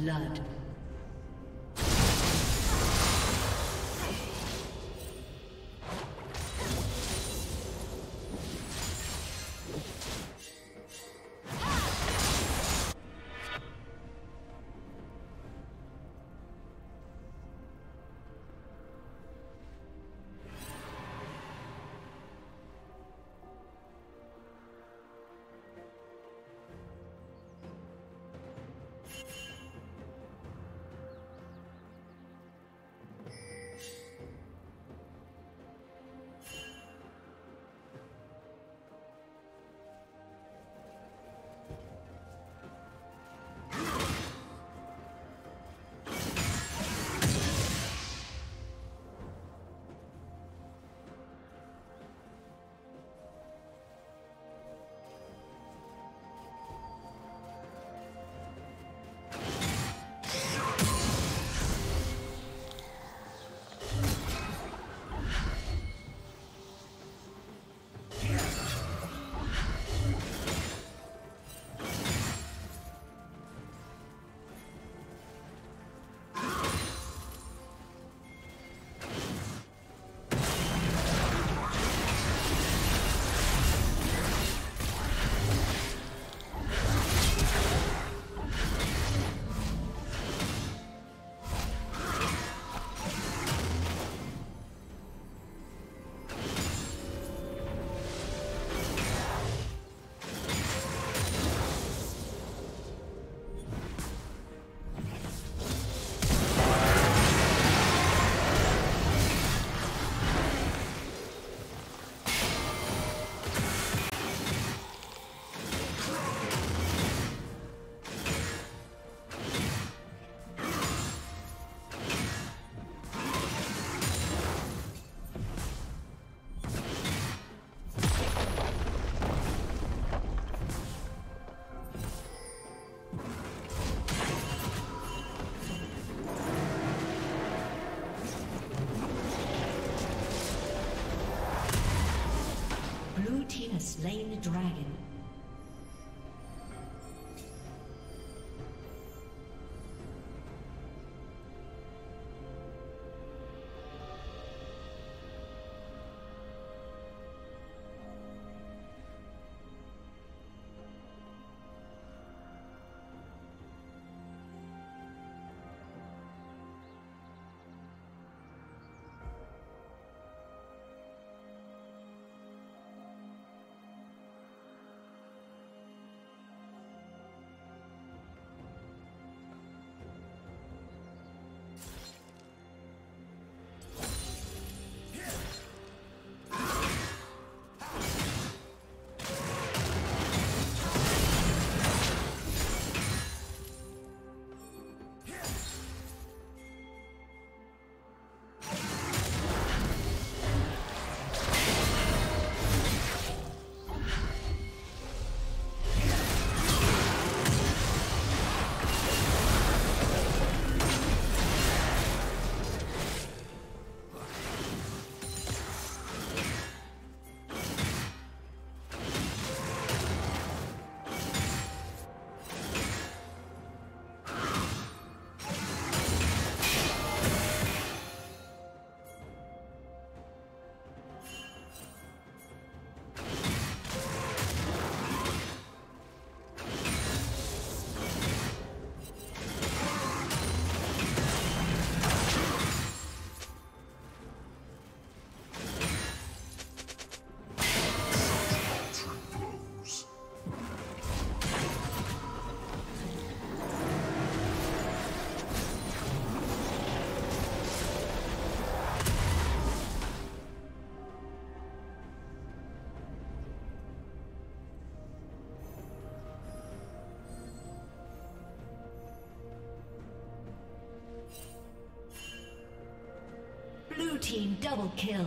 Blood. Slain the dragon. Team double kill.